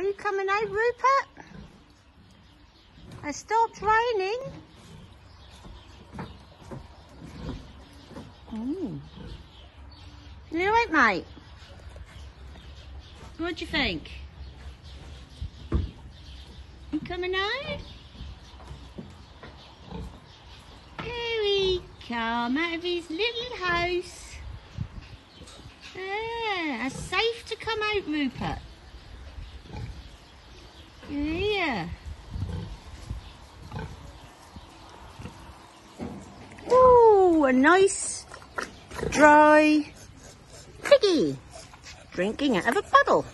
Are you coming out, Ruppert? It stopped raining. Oh. You alright, mate? What do you think? You coming out? Here he come out of his little house. Ah, it's safe to come out, Ruppert. A nice, dry piggy drinking out of a puddle.